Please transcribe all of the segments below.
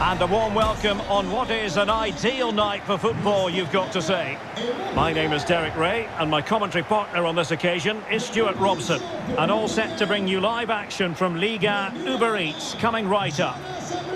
And a warm welcome on what is an ideal night for football, you've got to say. My name is Derek Rae, and my commentary partner on this occasion is Stewart Robson. And all set to bring you live action from Liga Uber Eats, coming right up.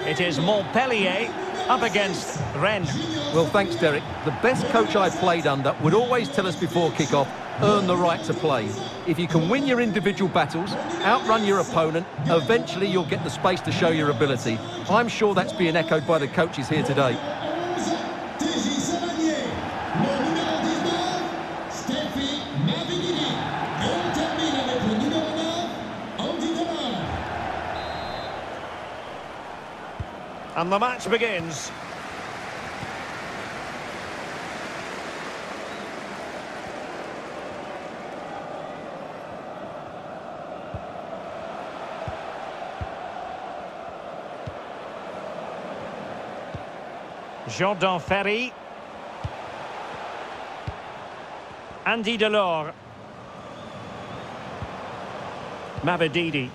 It is Montpellier up against Rennes. Well, thanks, Derek. The best coach I played under would always tell us before kick-off, earn the right to play. If you can win your individual battles, outrun your opponent, eventually you'll get the space to show your ability. I'm sure that's being echoed by the coaches here today. And the match begins. Jordan Ferri. Andy Delort. Mavididi.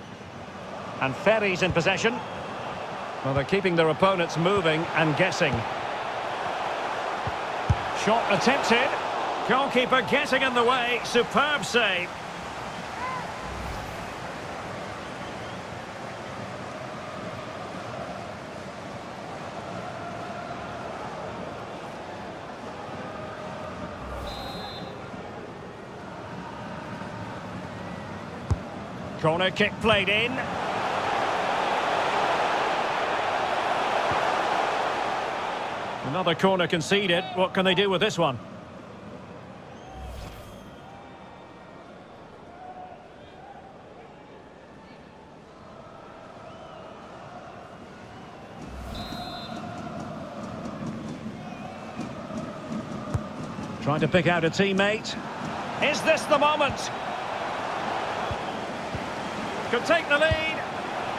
And Ferri's in possession. Well, they're keeping their opponents moving and guessing. Shot attempted. Goalkeeper getting in the way. Superb save. Corner kick played in. Another corner conceded. What can they do with this one? Trying to pick out a teammate. Is this the moment? Could take the lead.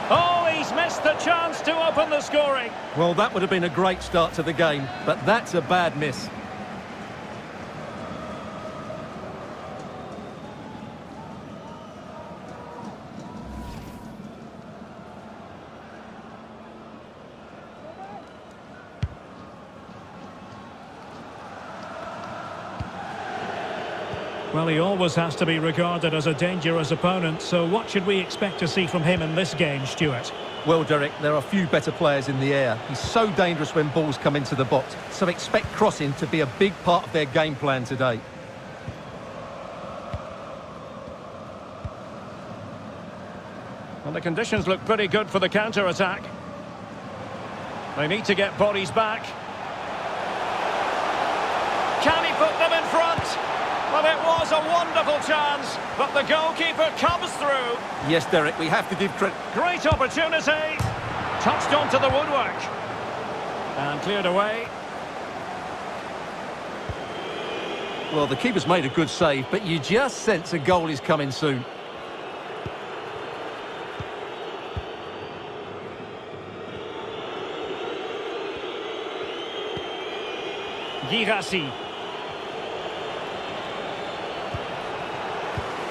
Oh, he's missed the chance to open the scoring. Well, that would have been a great start to the game, but that's a bad miss. Well, he always has to be regarded as a dangerous opponent, so what should we expect to see from him in this game, Stewart? Well, Derek, there are few better players in the air. He's so dangerous when balls come into the box, so expect crossing to be a big part of their game plan today. Well, the conditions look pretty good for the counter-attack. They need to get bodies back. Can he put them in front? Well, it was a wonderful chance, but the goalkeeper comes through. Yes, Derek, we have to give credit. Great opportunity. Touched onto the woodwork. And cleared away. Well, the keeper's made a good save, but you just sense a goal is coming soon. Guirassy.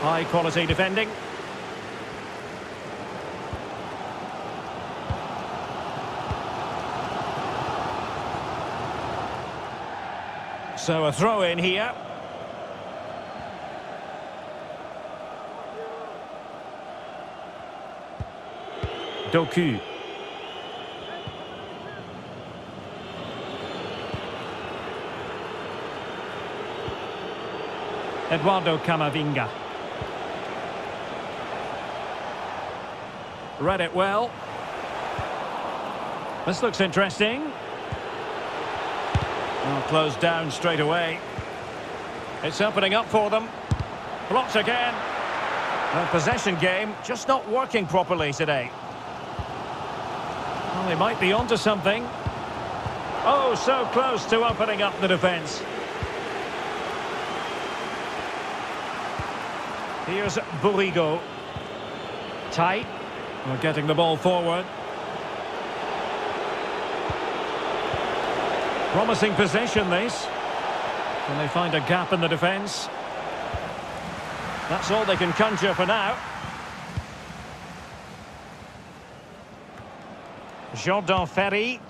High quality defending. So a throw in here. Doku. Eduardo Camavinga. Read it well. This looks interesting. Well, closed down straight away. It's opening up for them. Blocked again. A possession game just not working properly today. Well, they might be onto something. Oh, so close to opening up the defence. Here's Bourigeaud. Tight. Well, getting the ball forward. Promising possession, this. Can they find a gap in the defence? That's all they can conjure for now. Jordan Ferri.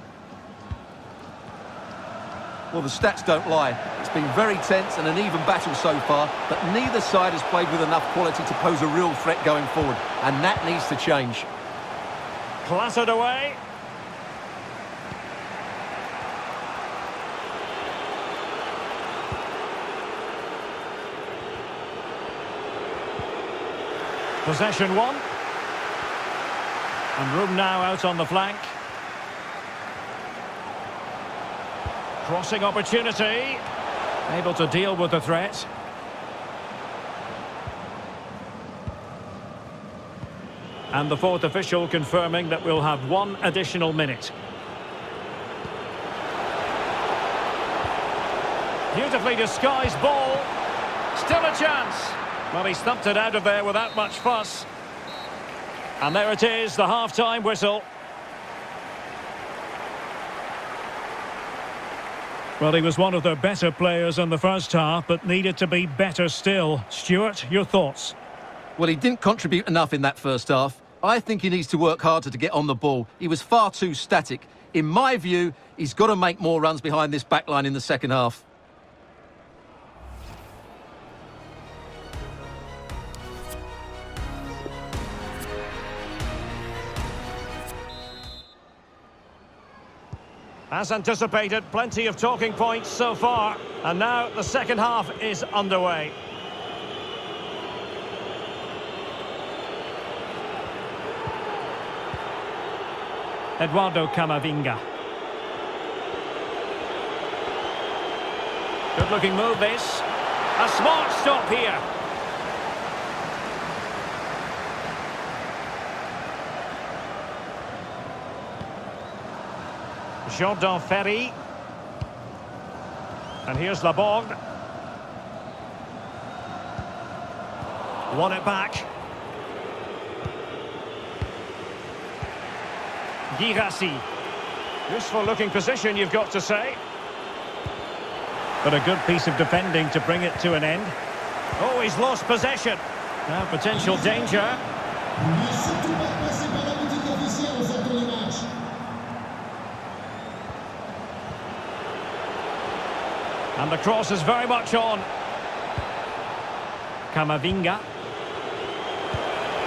Well, the stats don't lie. It's been very tense and an even battle so far, but neither side has played with enough quality to pose a real threat going forward, and that needs to change. Clattered away. Possession one. And room now out on the flank. Crossing opportunity. Able to deal with the threat. And the fourth official confirming that we'll have one additional minute. Beautifully disguised ball. Still a chance. Well, he stumped it out of there without much fuss. And there it is, the half-time whistle. Well, he was one of their better players in the first half, but needed to be better still. Stewart, your thoughts? Well, he didn't contribute enough in that first half. I think he needs to work harder to get on the ball. He was far too static. In my view, he's got to make more runs behind this backline in the second half. As anticipated, plenty of talking points so far. And now the second half is underway. Eduardo Camavinga. Good looking move this. A smart stop here. Jordan Ferri. And here's Laborde. Won it back. Guirassy. Useful looking position, you've got to say. But a good piece of defending to bring it to an end. Oh, he's lost possession. Now potential danger. And the cross is very much on. Camavinga.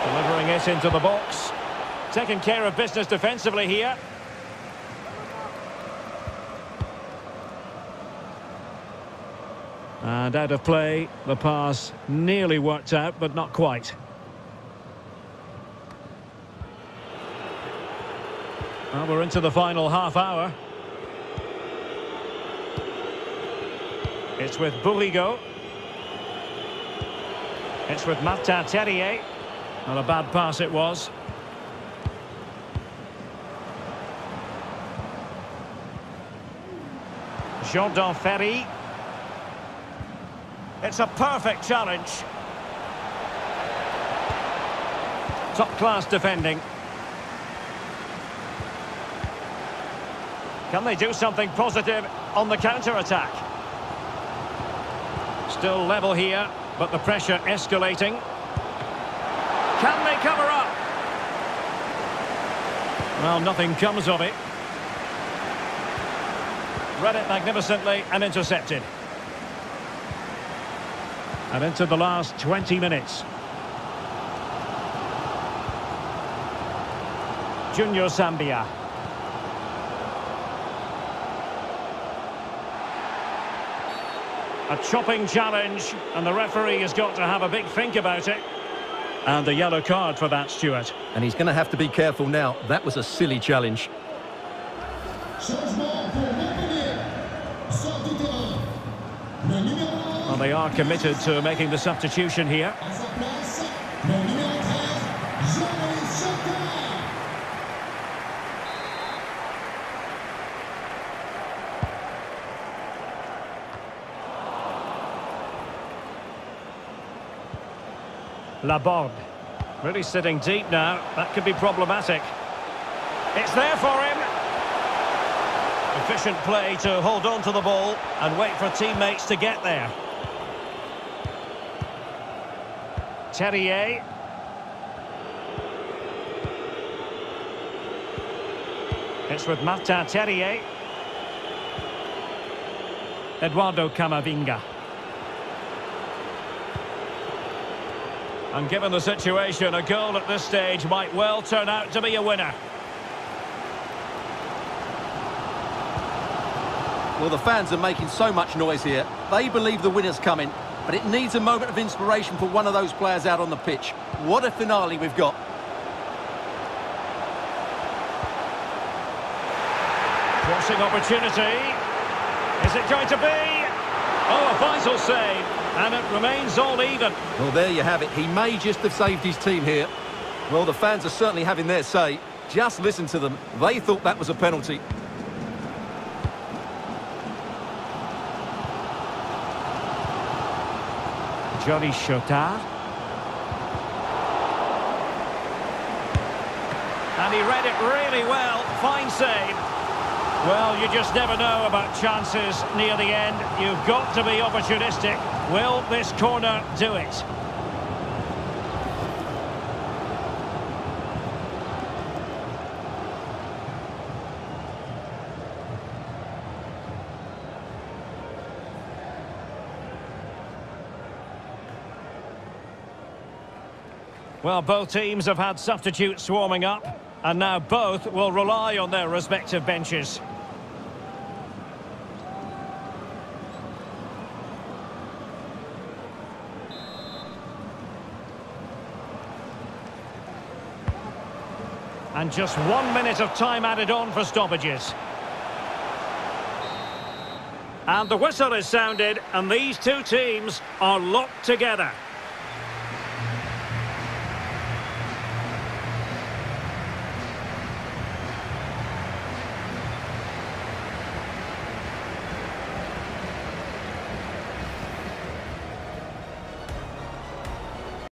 Delivering it into the box. Taking care of business defensively here. And out of play, the pass nearly worked out, but not quite. Well, we're into the final half hour. It's with Bourigeaud. It's with Martin Terrier. Not a bad pass it was. Jordan Ferri. It's a perfect challenge. Top-class defending. Can they do something positive on the counter-attack? Still level here, but the pressure escalating. Can they cover up? Well, nothing comes of it. Read it magnificently and intercepted. And into the last 20 minutes. Junior Sambia. A chopping challenge, and the referee has got to have a big think about it. And a yellow card for that, Stewart. And he's going to have to be careful now. That was a silly challenge. Well, they are committed to making the substitution here. Laborde. Really sitting deep now. That could be problematic. It's there for him. Efficient play to hold on to the ball and wait for teammates to get there. Terrier. It's with Martin Terrier. Eduardo Camavinga. And given the situation, a goal at this stage might well turn out to be a winner. Well, the fans are making so much noise here. They believe the winner's coming, but it needs a moment of inspiration for one of those players out on the pitch. What a finale we've got. Crossing opportunity. Is it going to be? Oh, a vital save. And it remains all even. Well, there you have it. He may just have saved his team here. Well, the fans are certainly having their say. Just listen to them. They thought that was a penalty. Johnny Chotard. And he read it really well. Fine save. Well, you just never know about chances near the end. You've got to be opportunistic. Will this corner do it? Well, both teams have had substitutes swarming up, and now both will rely on their respective benches. And just one minute of time added on for stoppages. And the whistle is sounded, and these two teams are locked together.